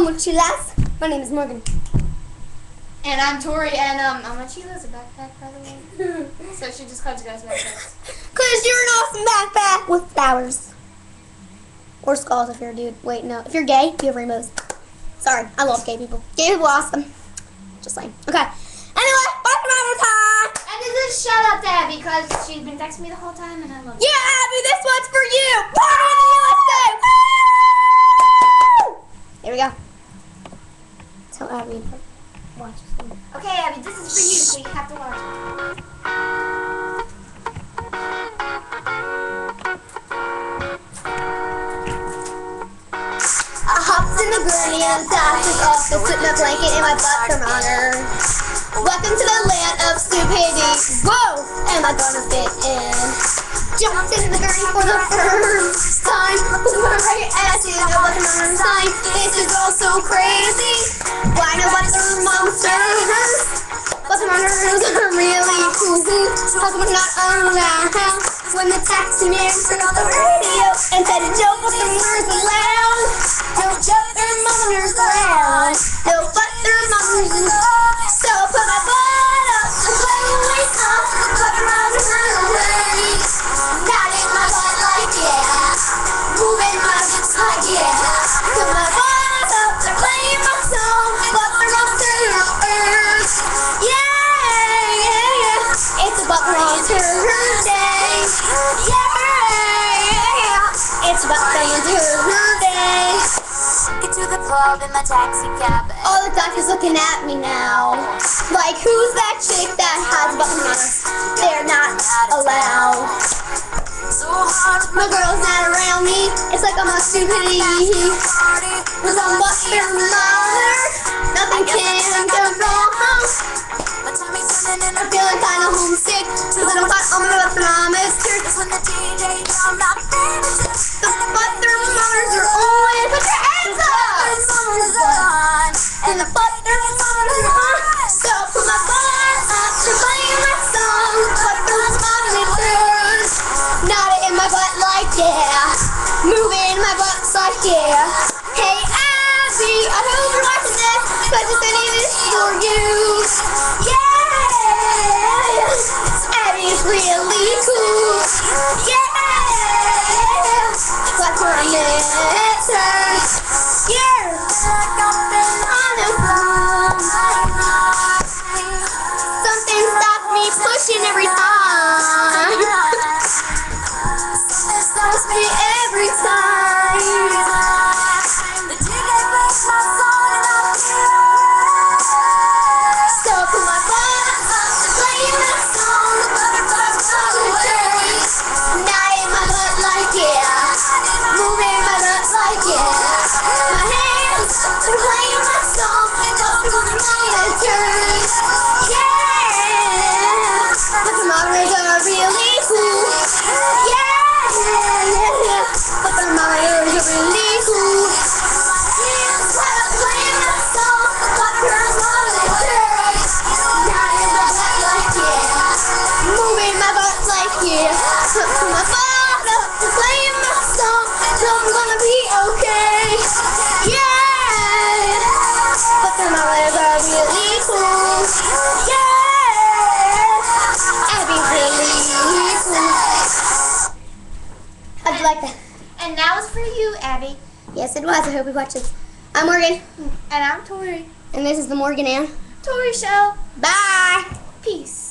mochilas. My name is Morgan. And I'm Torrye, and um, my mochila's a backpack, by the way. so she just called you guys backpacks. Cause you're an awesome backpack with flowers. Or skulls if you're a dude. Wait, no. If you're gay, you have rainbows. Sorry, I love gay people. Gay people are awesome. Just saying. Okay. Anyway, back my time. And this is shout out to Abby because she's been texting me the whole time, and I love Yeah, Abby, this one's for you. Party Tell Abby to watch this. Okay, Abby, this is for you, so you have to watch it. I hopped in the gurney and dashed it off the put my blanket in my butt thermometer. Welcome to the land of stupidity. Whoa! Am I gonna fit in? Jumped in the gurney for the first time. Put my right ass in the butt thermometer sign. This is all so Come I'm not around? When the taxi man turned on the radio and said, no butt thermometers allowed. No in my taxi cab. All the doctors looking at me now. Like, who's that chick that has button runners? They're not allowed. My girl's not around me. It's like I'm a stupidity. Cause I'm thermometer. Nothing can go. Yeah. Moving my butt's like yeah. And that was for you, Abby. Yes, it was. I hope you watch this. I'm Morgan, And I'm Torrye. and this is the Morgan Ann. Torrye Show. Bye. Peace.